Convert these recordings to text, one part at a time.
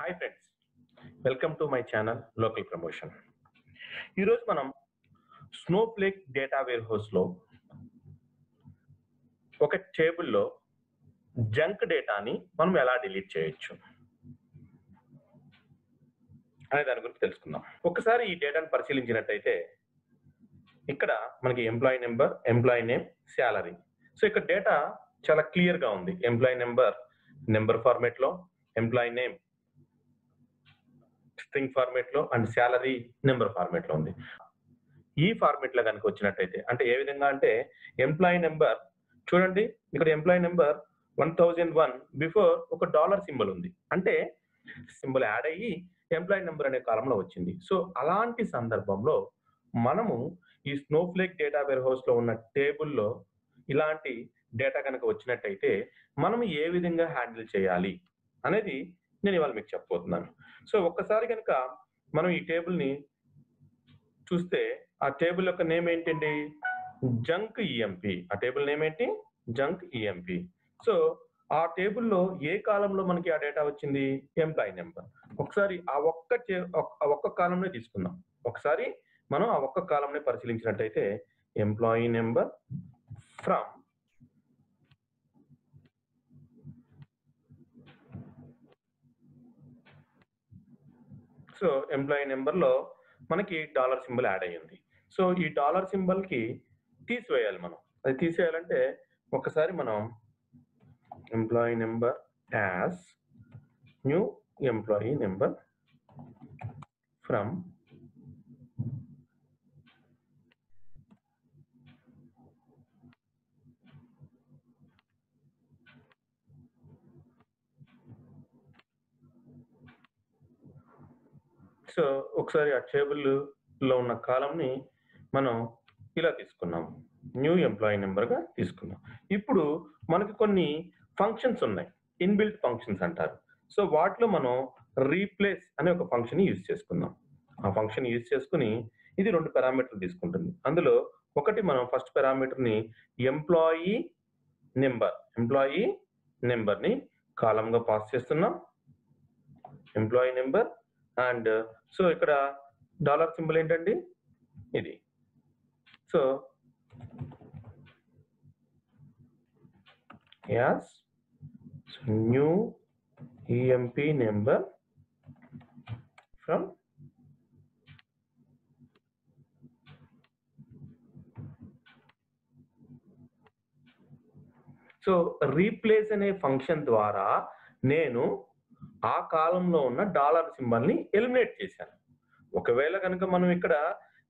Hi friends welcome to my channel local promotion ఈరోజు మనం Snowflake data wear హౌస్లో ఒక టేబుల్లో జంక్ డేటాని మనం ఎలా డిలీట్ చేయొచ్చు అనే దాని గురించి తెలుసుకుందాం. ఒకసారి ఈ డేటాను పరిశీలించినట్టయితే ఇక్కడ మనకి employee number employee name salary so ఇక్కడ డేటా చాలా క్లియర్గా ఉంది. ఎంప్లాయీ నెంబర్ నెంబర్ ఫార్మేట్లో ఎంప్లాయీ నేమ్ స్ట్రింగ్ ఫార్మేట్లో అండ్ శాలరీ నెంబర్ ఫార్మేట్లో ఉంది. ఈ ఫార్మేట్లో కనుక వచ్చినట్టయితే అంటే ఏ విధంగా అంటే ఎంప్లాయీ నెంబర్ చూడండి ఇక్కడ employee number one thousand one before ఒక డాలర్ సింబల్ ఉంది. అంటే సింబల్ యాడ్ అయ్యి ఎంప్లాయీ నెంబర్ అనే కాలంలో వచ్చింది. సో అలాంటి సందర్భంలో మనము ఈ స్నోఫ్లేక్ డేటా వేర్ హౌస్లో ఉన్న టేబుల్లో ఇలాంటి డేటా కనుక వచ్చినట్టయితే మనం ఏ విధంగా హ్యాండిల్ చేయాలి అనేది నేను ఇవాళ మీకు చెప్పబోతున్నాను. సో ఒక్కసారి కనుక మనం ఈ టేబుల్ని చూస్తే ఆ టేబుల్ యొక్క నేమ్ ఏంటండి? జంక్ ఈఎంపి ఆ టేబుల్ నేమ్ ఏంటి? జంక్ ఈఎంపి సో ఆ టేబుల్లో ఏ కాలంలో మనకి ఆ డేటా వచ్చింది? Employee number. ఒకసారి ఆ ఒక్క ఆ ఒక్క కాలంలో తీసుకుందాం. ఒకసారి మనం ఆ ఒక్క కాలంని పరిశీలించినట్టయితే employee number from so employee నెంబర్లో మనకి డాలర్ సింబల్ యాడ్ అయ్యింది. సో ఈ డాలర్ సింబల్కి తీసివేయాలి మనం. అది తీసేయాలంటే ఒకసారి మనం employee number as new employee number from so ఒకసారి ఆ టేబుల్లో ఉన్న కాలంని మనం ఇలా తీసుకున్నాం. న్యూ ఎంప్లాయీ నెంబర్గా తీసుకున్నాం. ఇప్పుడు మనకి కొన్ని ఫంక్షన్స్ ఉన్నాయి. ఇన్బిల్ట్ ఫంక్షన్స్ అంటారు. సో వాటిలో మనం రీప్లేస్ అనే ఒక ఫంక్షన్ యూజ్ చేసుకుందాం. ఆ ఫంక్షన్ యూజ్ చేసుకుని ఇది రెండు పారామీటర్లు తీసుకుంటుంది. అందులో ఒకటి మనం ఫస్ట్ పారామీటర్ని ఎంప్లాయీ నెంబర్ ఎంప్లాయీ నెంబర్ని కాలంగా పాస్ చేస్తున్నాం. ఎంప్లాయీ నెంబర్ అండ్ సో ఇక్కడ డాలర్ సింబల్ ఏంటండి? ఇది. So as new EMP number from so replace అనే ఫంక్షన్ ద్వారా నేను ఆ కాలంలో ఉన్న డాలర్ సింబల్ని ఎలిమినేట్ చేశాను. ఒకవేళ కనుక మనం ఇక్కడ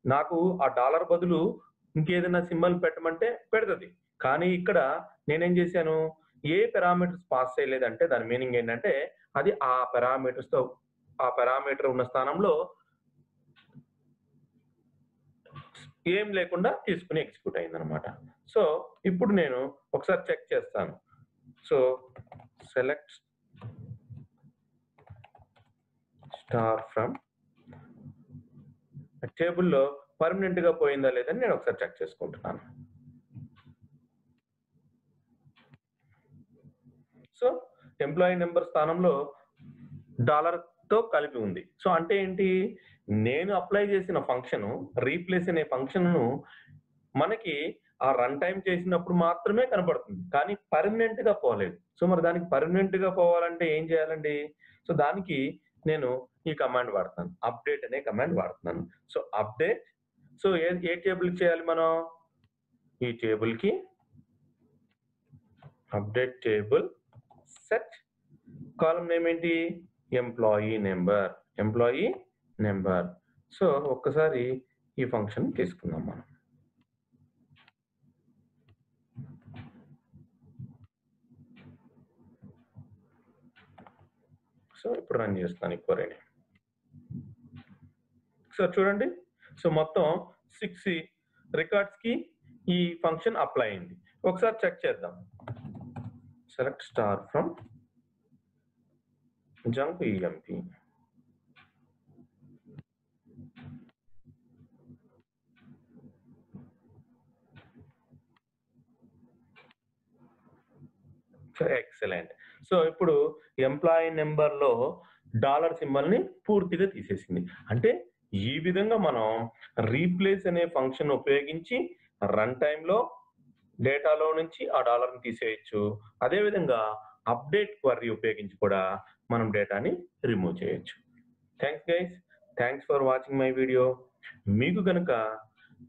నాకు ఆ డాలర్ బదులు ఇంకేదైనా సింబల్ పెట్టమంటే పెడుతుంది. కానీ ఇక్కడ నేనేం చేశాను? ఏ పారామీటర్స్ పాస్ చేయలేదంటే దాని మీనింగ్ ఏంటంటే అది ఆ పారామీటర్స్తో ఆ పారామీటర్ ఉన్న స్థానంలో ఏం లేకుండా తీసుకుని ఎగ్జిక్యూట్ అయింది అనమాట సో ఇప్పుడు నేను ఒకసారి చెక్ చేస్తాను. సో సెలెక్ట్ స్టార్ ఫ్రమ్ టేబుల్లో పర్మనెంట్గా పోయిందా లేదని నేను ఒకసారి చెక్ చేసుకుంటున్నాను. సో ఎంప్లాయీ నెంబర్ స్థానంలో డాలర్తో కలిపి ఉంది. సో అంటే ఏంటి? నేను అప్లై చేసిన ఫంక్షన్ రీప్లేస్ అనే ఫంక్షన్ను మనకి ఆ రన్ టైం చేసినప్పుడు మాత్రమే కనబడుతుంది. కానీ పర్మనెంట్గా పోలేదు. సో మరి దానికి పర్మనెంట్గా పోవాలంటే ఏం చేయాలండి? సో దానికి నేను ఈ కమాండ్ వాడతాను. అప్డేట్ అనే కమాండ్ వాడుతున్నాను సో అప్డేట్. సో ఏ ఏ టేబుల్ చేయాలి మనం? ఈ టేబుల్కి update table set. Column name ఏంటి? Employee number. Employee number. So ఒక్కసారి ఈ ఫంక్షన్ తీసుకుందాం మనం. సో ఇప్పుడు రన్ చేస్తాను ఈ క్వరీని. ఒకసారి చూడండి. సో మొత్తం సిక్స్ రికార్డ్స్కి ఈ ఫంక్షన్ అప్లై అయింది. ఒకసారి చెక్ చేద్దాం. Select star from junk EMP excellent so ఇప్పుడు ఎంప్లాయీ నెంబర్లో డాలర్ సింబల్ని పూర్తిగా తీసేసింది. అంటే ఈ విధంగా మనం రీప్లేస్ అనే ఫంక్షన్ ఉపయోగించి రన్ టైంలో డేటాలో నుంచి ఆ డాలర్ని తీసేయచ్చు. అదేవిధంగా అప్డేట్ క్వరీ ఉపయోగించి కూడా మనం డేటాని రిమూవ్ చేయొచ్చు. Thanks guys thanks for watching my video మీకు కనుక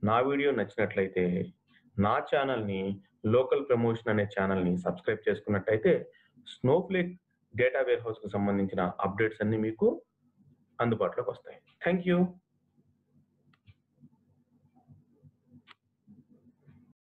నా వీడియో నచ్చినట్లయితే నా ఛానల్ని లోకల్ ప్రమోషన్ అనే ఛానల్ని సబ్స్క్రైబ్ చేసుకున్నట్టయితే స్నోఫ్లేక్ డేటా వేర్ హౌస్కు సంబంధించిన అప్డేట్స్ అన్ని మీకు అందుబాటులోకి వస్తాయి థ్యాంక్ యూ